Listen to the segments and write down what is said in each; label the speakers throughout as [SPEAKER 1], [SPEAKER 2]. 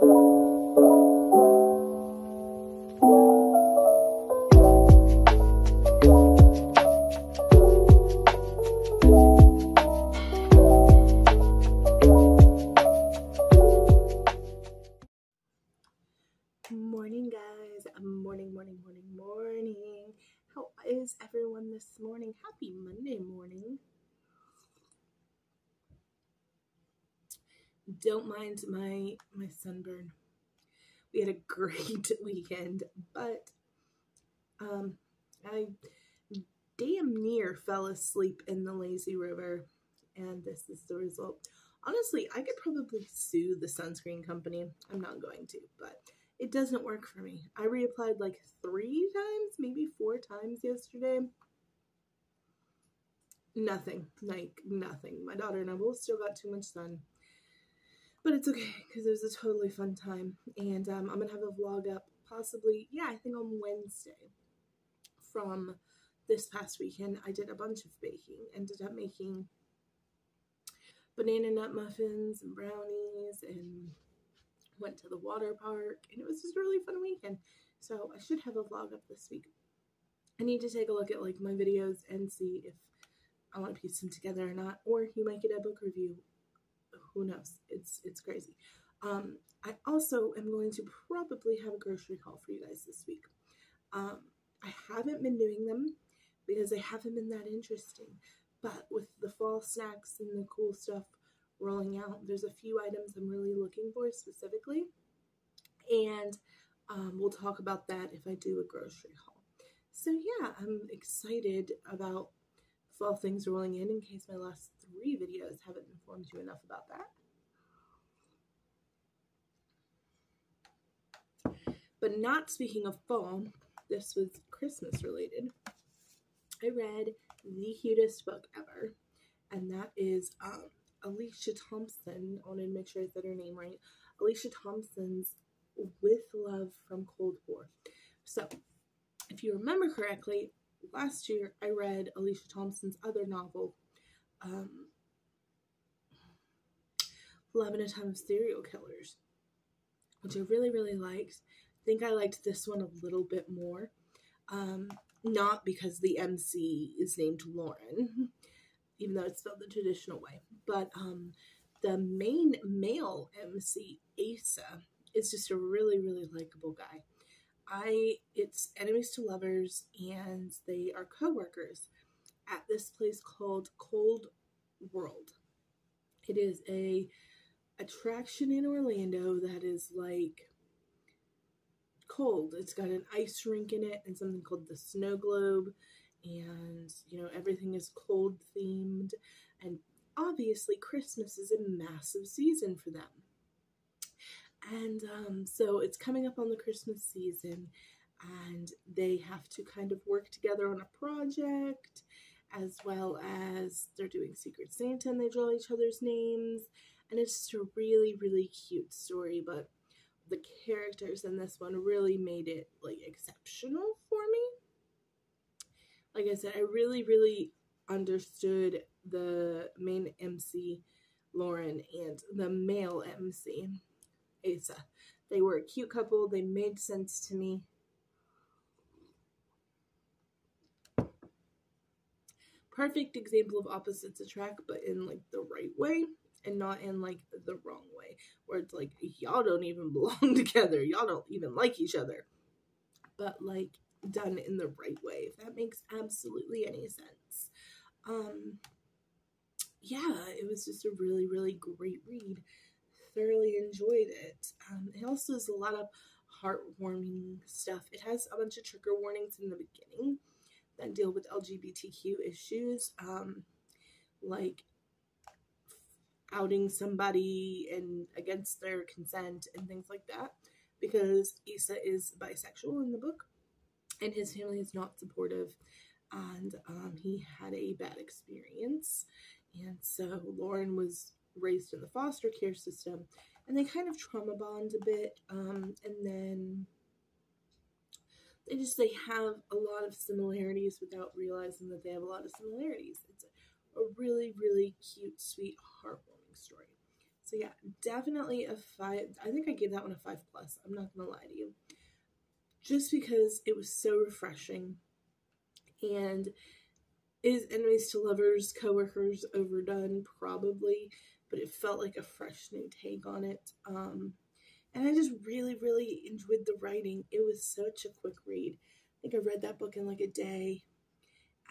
[SPEAKER 1] Morning, guys. Morning, morning, morning, morning. How is everyone this morning? Happy Monday morning. Don't mind my my sunburn. We had a great weekend, but um I damn near fell asleep in the lazy river and this is the result. Honestly, I could probably sue the sunscreen company. I'm not going to, but it doesn't work for me. I reapplied like three times, maybe four times yesterday. Nothing, like nothing. My daughter and I both still got too much sun. But it's okay because it was a totally fun time. And um, I'm going to have a vlog up possibly, yeah, I think on Wednesday from this past weekend. I did a bunch of baking. Ended up making banana nut muffins and brownies and went to the water park and it was just a really fun weekend. So I should have a vlog up this week. I need to take a look at like my videos and see if I want to piece them together or not. Or you might get a book review. Who knows? It's it's crazy. Um, I also am going to probably have a grocery haul for you guys this week. Um, I haven't been doing them because they haven't been that interesting. But with the fall snacks and the cool stuff rolling out, there's a few items I'm really looking for specifically. And um, we'll talk about that if I do a grocery haul. So, yeah, I'm excited about fall things are rolling in in case my last three videos haven't informed you enough about that. But not speaking of fall, this was Christmas related. I read the cutest book ever, and that is um, Alicia Thompson. I want to make sure I said her name right. Alicia Thompson's With Love from Cold War. So, if you remember correctly, last year I read Alicia Thompson's other novel, um, Love in a Time of Serial Killers, which I really, really liked. I think I liked this one a little bit more. Um, not because the MC is named Lauren, even though it's spelled the traditional way, but um, the main male MC, Asa, is just a really, really likable guy. I it's enemies to lovers, and they are co-workers at this place called Cold World. It is a attraction in Orlando that is like cold. It's got an ice rink in it and something called the snow globe. And, you know, everything is cold themed. And obviously, Christmas is a massive season for them. And um, so it's coming up on the Christmas season, and they have to kind of work together on a project, as well as they're doing Secret Santa and they draw each other's names. And it's just a really, really cute story, but the characters in this one really made it like exceptional for me. Like I said, I really, really understood the main MC, Lauren, and the male MC, Asa. They were a cute couple. They made sense to me. Perfect example of opposites attract, but in like the right way and not in like the wrong way where it's like y'all don't even belong together y'all don't even like each other but like done in the right way if that makes absolutely any sense um yeah it was just a really really great read thoroughly enjoyed it. Um it also has a lot of heartwarming stuff. It has a bunch of trigger warnings in the beginning that deal with lgbtq issues um like outing somebody and against their consent and things like that because Asa is bisexual in the book and his family is not supportive and um, he had a bad experience. And so Lauren was raised in the foster care system and they kind of trauma bond a bit um, and then they just they have a lot of similarities without realizing that they have a lot of similarities it's a, really really cute sweet heartwarming story. So yeah, definitely a five. I think I gave that one a five plus. I'm not gonna lie to you, just because it was so refreshing, and is enemies to lovers, coworkers overdone probably, but it felt like a fresh new take on it. Um, and I just really, really enjoyed the writing. It was such a quick read. I think I read that book in like a day,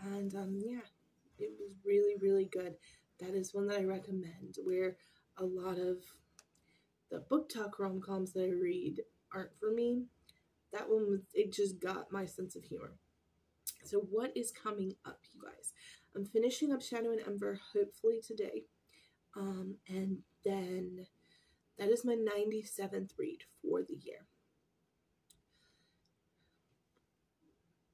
[SPEAKER 1] and um, yeah, it was really, really good. That is one that I recommend. Where a lot of the book talk rom coms that I read aren't for me. That one was, it just got my sense of humor. So, what is coming up, you guys? I'm finishing up Shadow and Ember hopefully today. Um, and then that is my 97th read for the year.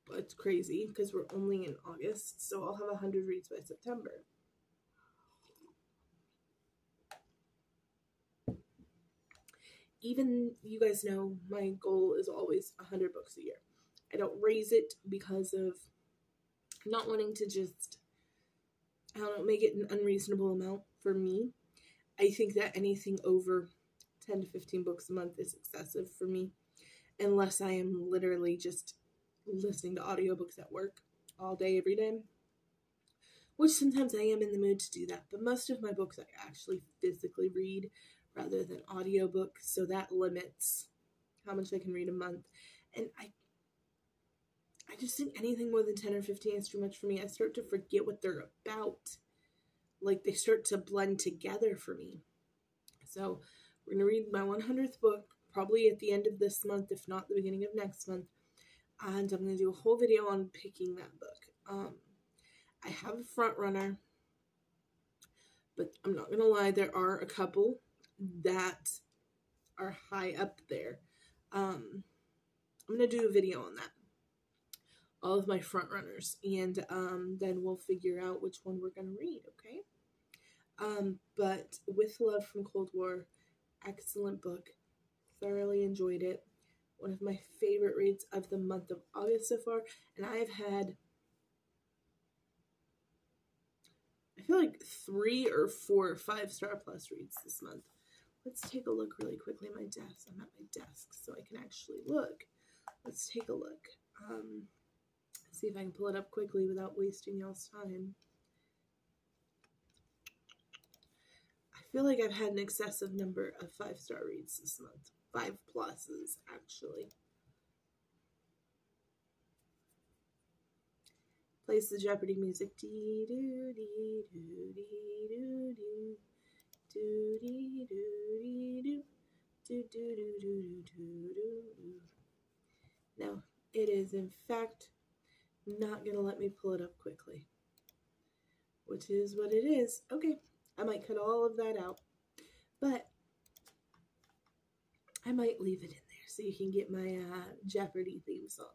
[SPEAKER 1] But it's crazy because we're only in August, so I'll have 100 reads by September. even you guys know my goal is always 100 books a year. I don't raise it because of not wanting to just, I don't know, make it an unreasonable amount for me. I think that anything over 10 to 15 books a month is excessive for me, unless I am literally just listening to audiobooks at work all day, every day. Which sometimes I am in the mood to do that, but most of my books I actually physically read rather than audiobook so that limits how much I can read a month and I I just think anything more than 10 or 15 is too much for me. I start to forget what they're about. Like they start to blend together for me. So, we're going to read my 100th book probably at the end of this month, if not the beginning of next month. And I'm going to do a whole video on picking that book. Um, I have a front runner, but I'm not going to lie, there are a couple that are high up there. Um, I'm going to do a video on that. All of my front runners. And um, then we'll figure out which one we're going to read, okay? Um, but With Love from Cold War, excellent book. Thoroughly enjoyed it. One of my favorite reads of the month of August so far. And I have had I feel like three or four five star plus reads this month. Let's take a look really quickly at my desk. I'm at my desk, so I can actually look. Let's take a look. Um, see if I can pull it up quickly without wasting y'all's time. I feel like I've had an excessive number of five-star reads this month. Five pluses, actually. Plays the Jeopardy music. Dee doo dee doo dee doo doo. Do dee do dee do. Do do do do do do do. Now, it is in fact not going to let me pull it up quickly. Which is what it is. Okay, I might cut all of that out. But I might leave it in there so you can get my uh, Jeopardy theme song.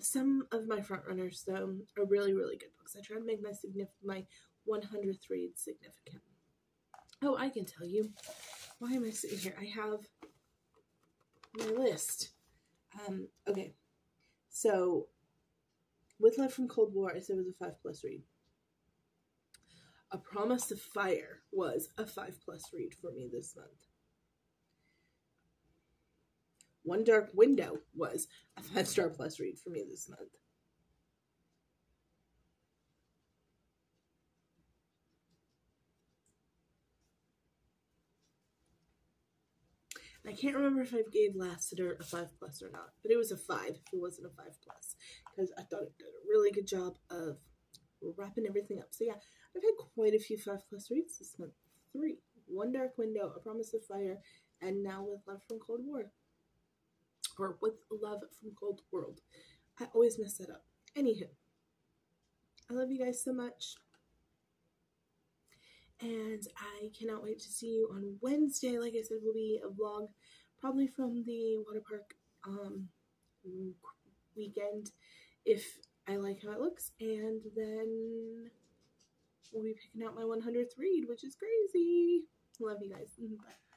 [SPEAKER 1] Some of my frontrunners, though, are really, really good books. I try to make my my 100th read significant. Oh, I can tell you. Why am I sitting here? I have my list. Um, okay. So, With Love from Cold War, I said was a 5 plus read. A Promise of Fire was a 5 plus read for me this month. One Dark Window was a 5 star plus read for me this month. I can't remember if I gave Lassiter a 5 plus or not, but it was a 5 if it wasn't a 5 plus because I thought it did a really good job of wrapping everything up. So yeah, I've had quite a few 5 plus reads this month. Three. One Dark Window, A Promise of Fire, and now With Love from Cold War. Or With Love from Cold World. I always mess that up. Anywho, I love you guys so much. And I cannot wait to see you on Wednesday. Like I said, will be a vlog probably from the water park um, weekend if I like how it looks. And then we'll be picking out my 100th read, which is crazy. Love you guys. Bye.